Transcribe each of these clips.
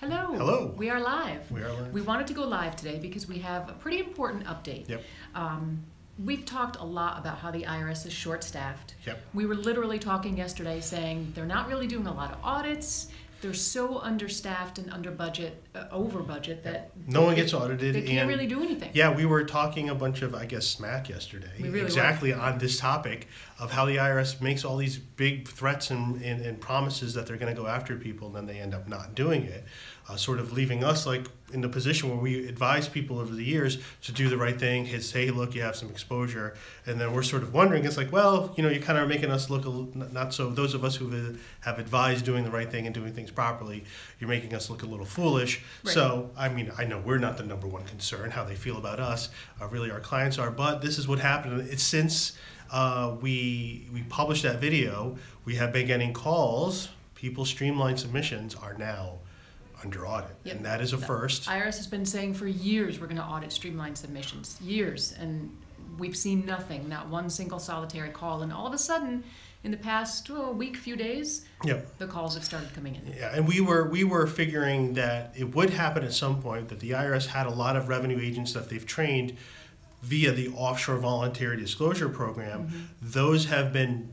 Hello. Hello. We are live. We are live. We wanted to go live today because we have a pretty important update. Yep. Um, we've talked a lot about how the IRS is short staffed. Yep. We were literally talking yesterday saying they're not really doing a lot of audits. They're so understaffed and under budget, uh, over budget that No one gets audited. they can't and really do anything. Yeah, we were talking a bunch of, I guess, smack yesterday. We really were. exactly on this topic of how the IRS makes all these big threats and, and, and promises that they're going to go after people, and then they end up not doing it. Uh, sort of leaving us like in the position where we advise people over the years to do the right thing. His say, look, you have some exposure, and then we're sort of wondering. It's like, well, you know, you're kind of making us look a not so. Those of us who have advised doing the right thing and doing things properly, you're making us look a little foolish. Right. So, I mean, I know we're not the number one concern how they feel about us. Uh, really, our clients are. But this is what happened. It's since uh, we we published that video, we have been getting calls. People streamline submissions are now under audit, Yep. and that is a first. IRS has been saying for years we're going to audit streamlined submissions, years, and we've seen nothing, not one single solitary call. And all of a sudden, in the past oh, week, few days, Yeah. the calls have started coming in. Yeah, and we were we were figuring that it would happen at some point that the IRS had a lot of revenue agents that they've trained via the offshore voluntary disclosure program. Mm-hmm. Those have been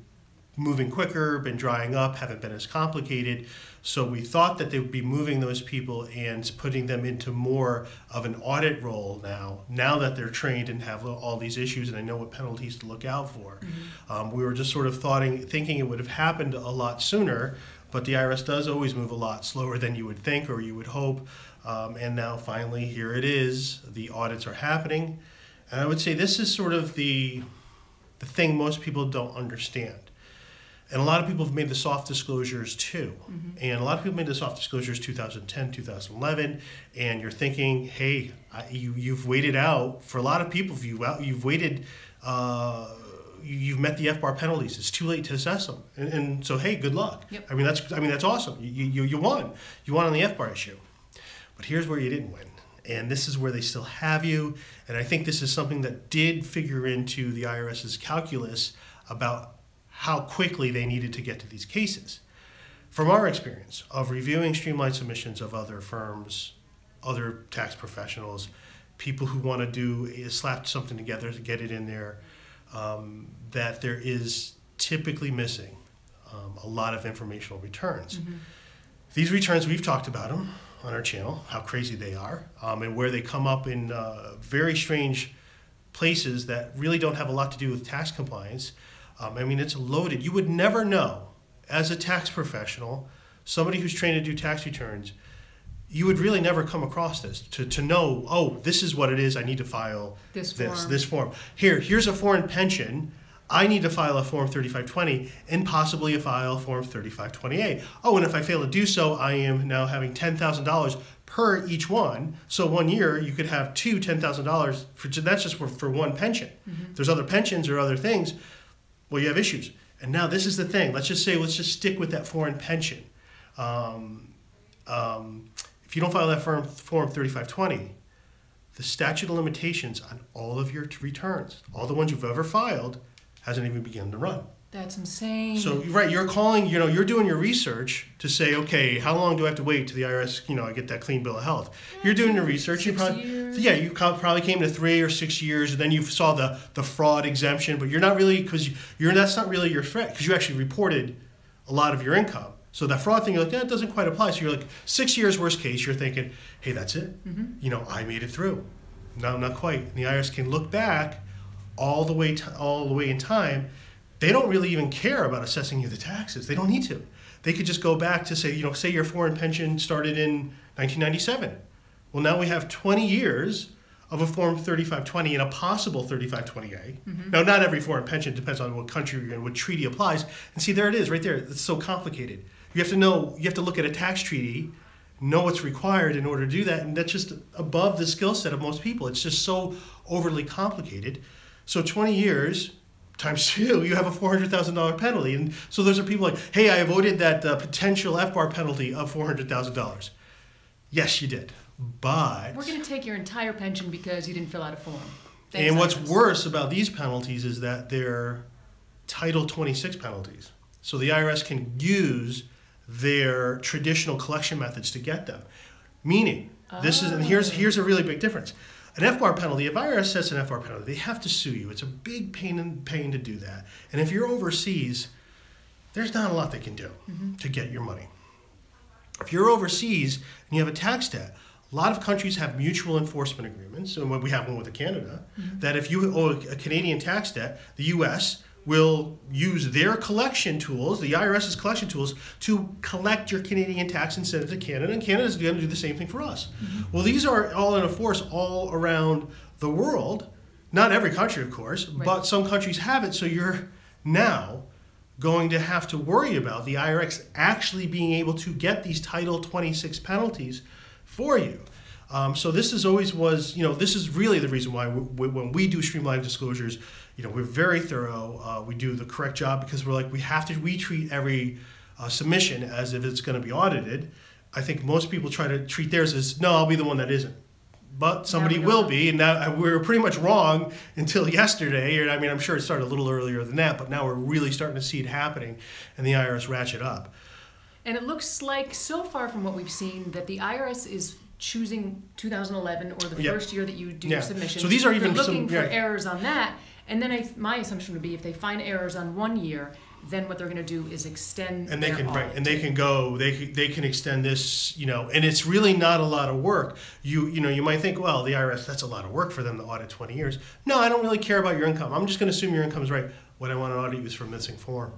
moving quicker, been drying up, haven't been as complicated. So we thought that they would be moving those people and putting them into more of an audit role now. Now that they're trained and have all these issues and they know what penalties to look out for, um, we were just sort of thoughting, thinking it would have happened a lot sooner. But the IRS does always move a lot slower than you would think or you would hope. Um, and now finally, here it is. The audits are happening. And I would say this is sort of the, the thing most people don't understand. And a lot of people have made the soft disclosures too. And a lot of people made the soft disclosures 2010, 2011. And you're thinking, hey, I, you, you've waited out. For a lot of people, you, out- you've waited, uh, you- you've met the FBAR penalties. It's too late to assess them. And, and so, hey, good luck. Yep. I mean, that's, I mean, that's awesome. You, you, you won. You won on the FBAR issue. But here's where you didn't win. And this is where they still have you. And I think this is something that did figure into the IRS's calculus about how quickly they needed to get to these cases. From our experience of reviewing streamlined submissions of other firms, other tax professionals, people who want to do is slap something together to get it in there, um, that there is typically missing um, a lot of informational returns. These returns, we've talked about them on our channel, how crazy they are, um, and where they come up in uh, very strange places that really don't have a lot to do with tax compliance. Um, I mean, it's loaded. You would never know, as a tax professional, somebody who's trained to do tax returns, you would really never come across this to, to know, oh, this is what it is. I need to file This this, form. this form. Here, here's a foreign pension. I need to file a Form 3520 and possibly a file Form 3528. Oh, and if I fail to do so, I am now having $10,000 per each one. So one year you could have two $10,000. For, that's just for, for one pension. If There's other pensions or other things. Well, you have issues. And now this is the thing. Let's just say, let's just stick with that foreign pension. Um, um, if you don't file that form, form 3520, the statute of limitations on all of your returns, all the ones you've ever filed, hasn't even begun to run. That's insane. So right, you're calling, you know, you're doing your research to say, okay, how long do I have to wait to the IRS, you know, I get that clean bill of health? You're doing your research. you probably, years. yeah, you probably came to three or six years, and then you saw the the fraud exemption, but you're not really because you're that's not really your threat because you actually reported a lot of your income. So that fraud thing, you're like, yeah, it doesn't quite apply. So you're like, six years worst case, you're thinking, hey, that's it. Mm-hmm. You know, I made it through. No, not quite. And the IRS can look back all the way to, all the way in time. They don't really even care about assessing you the taxes. They don't need to. They could just go back to say, you know, say your foreign pension started in 1997. Well, now we have 20 years of a Form 3520 and a possible 3520A. Mm-hmm. Now, not every foreign pension depends on what country you're in, what treaty applies. And see, there it is, right there. It's so complicated. You have to know. You have to look at a tax treaty, know what's required in order to do that, and that's just above the skill set of most people. It's just so overly complicated. So 20 years times two, you have a $400,000 penalty. And so those are people like, hey, I avoided that uh, potential FBAR penalty of $400,000. Yes, you did. But. We're going to take your entire pension because you didn't fill out a form. Thanks, and what's worse about these penalties is that they're Title 26 penalties. So the IRS can use their traditional collection methods to get them. Meaning, this is and here's here's a really big difference. An FBAR penalty, if IRS sets an FBAR penalty, they have to sue you. It's a big pain in pain to do that. And if you're overseas, there's not a lot they can do mm-hmm. to get your money. If you're overseas and you have a tax debt, a lot of countries have mutual enforcement agreements, and we have one with Canada, mm-hmm. that if you owe a Canadian tax debt, the U.S. will use their collection tools, the IRS's collection tools, to collect your Canadian tax it to Canada, and Canada's going to do the same thing for us. Mm-hmm. Well, these are all in a force all around the world. Not every country, of course, Right. but some countries have it. So you're now going to have to worry about the IRS actually being able to get these Title 26 penalties for you. Um, so this is always was, you know, this is really the reason why we, we, when we do streamlined disclosures, you know, we're very thorough. Uh, we do the correct job because we're like we have to. We treat every uh, submission as if it's going to be audited. I think most people try to treat theirs as no, I'll be the one that isn't but somebody will be, and now we were pretty much wrong until yesterday. Or I mean, I'm sure it started a little earlier than that, but now we're really starting to see it happening, and the IRS ratchet up. And it looks like, so far from what we've seen, that the IRS is choosing 2011 or the Yeah. first year that you do Yeah. your submission. So these are even They're some- looking for errors on that. And then I, my assumption would be if they find errors on one year, then what they're going to do is extend And they can right, and they can go, they can- they can extend this, you know, and it's really not a lot of work. You you know, you might think, well, the IRS that's a lot of work for them to audit 20 years. No, I don't really care about your income. I'm just going to assume your income's right. What I want to audit you is for missing form.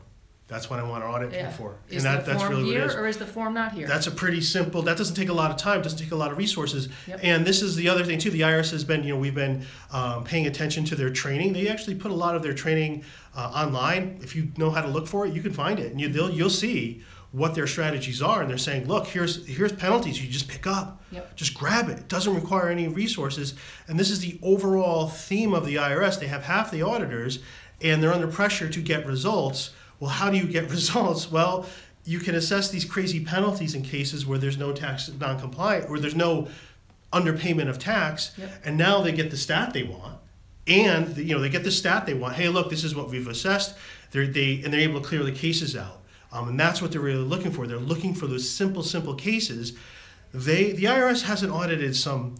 That's what I want to audit Yeah. for, Is and the that, that's form really what here it is. or is the form not here? That's a pretty simple. That doesn't take a lot of time. Doesn't take a lot of resources. Yep. And this is the other thing too. The IRS has been, you know, we've been um, paying attention to their training. They actually put a lot of their training uh, online. If you know how to look for it, you can find it, and you, they'll, you'll see what their strategies are. And they're saying, look, here's here's penalties. You just pick up. Yep. Just grab it. It doesn't require any resources. And this is the overall theme of the IRS. They have half the auditors, and they're under pressure to get results. Well, how do you get results? Well, you can assess these crazy penalties in cases where there's no tax non-compliant or there's no underpayment of tax, Yep. and now they get the stat they want, and you know they get the stat they want. Hey, look, this is what we've assessed. They're, they and they're able to clear the cases out, um, and that's what they're really looking for. They're looking for those simple, simple cases. They the IRS hasn't audited some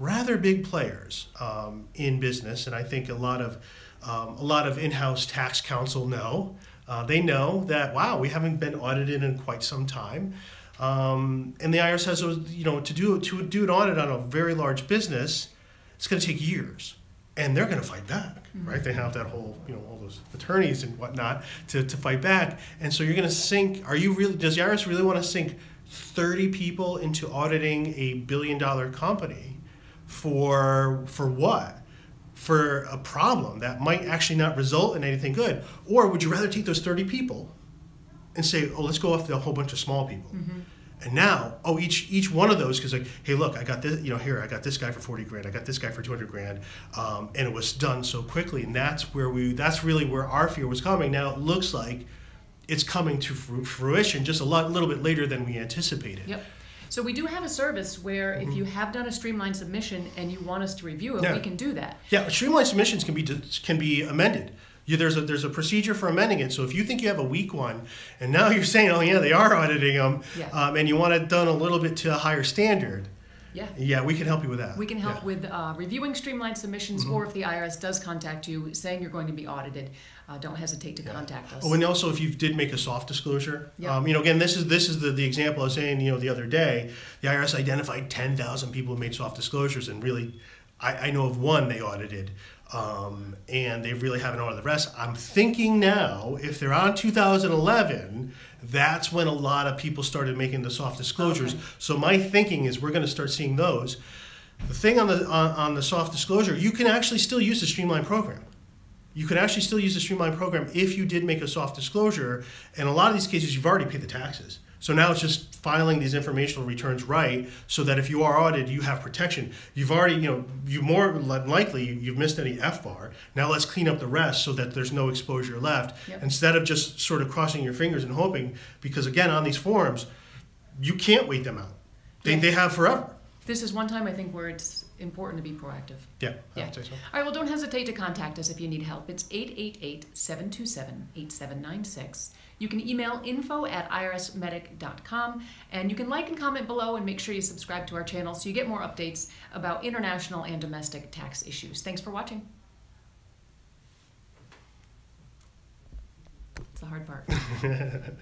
rather big players um, in business, and I think a lot of um, a lot of in-house tax counsel know. Uh, they know that wow, we haven't been audited in quite some time, um, and the IRS has you know to do to do an audit on a very large business, it's going to take years, and they're going to fight back, right? They have that whole you know all those attorneys and whatnot to, to fight back, and so you're going to sink. Are you really? Does the IRS really want to sink 30 people into auditing a billion dollar company for for what? For a problem that might actually not result in anything good, or would you rather take those 30 people and say, oh, let's go after a whole bunch of small people. And now, oh, each each one of those, because like, hey, look, I got this, you know, here, I got this guy for forty grand, I got this guy for two hundred grand, um, and it was done so quickly, and that's where we, that's really where our fear was coming. Now it looks like it's coming to fruition just a lot, little bit later than we anticipated. Yep. So we do have a service where if you have done a streamlined submission and you want us to review it, Mm-hmm. Yeah. we can do that. Yeah, streamlined submissions can be can be amended. You, there's a there's a procedure for amending it. So if you think you have a weak one, and now you're saying, oh yeah, they are auditing them, Yeah. um, and you want it done a little bit to a higher standard, Yeah. yeah, we can help you with that. We can help Yeah. Mm-hmm. with uh, reviewing streamlined submissions, or if the IRS does contact you saying you're going to be audited, uh, don't hesitate to contact us. Oh, and also if you did make a soft disclosure, Yeah. um, you know, again, this is this is the, the example I was saying, you know, the other day, the IRS identified ten thousand people who made soft disclosures, and really, I, I know of one they audited, um, and they really haven't audited the rest. I'm thinking now, if they're on 2011, that's when a lot of people started making the soft disclosures. Okay. So my thinking is we're going to start seeing those. The thing on the on, on the soft disclosure, you can actually still use the streamline program you could actually still use the streamline program if you did make a soft disclosure. And a lot of these cases, you've already paid the taxes. So now it's just filing these informational returns right, so that if you are audited, you have protection. You've already, you know, you more likely you've missed any FBAR. Now let's clean up the rest so that there's no exposure left. Yep. Instead of just sort of crossing your fingers and hoping, because again, on these forms, you can't wait them out. They, they have forever. This is one time I think where it's important to be proactive. Yeah, I Yeah. so. All right, well, don't hesitate to contact us if you need help. It's 888 727 8796. You can email info at irsmedic.com and you can like and comment below and make sure you subscribe to our channel so you get more updates about international and domestic tax issues. Thanks for watching. It's the hard part.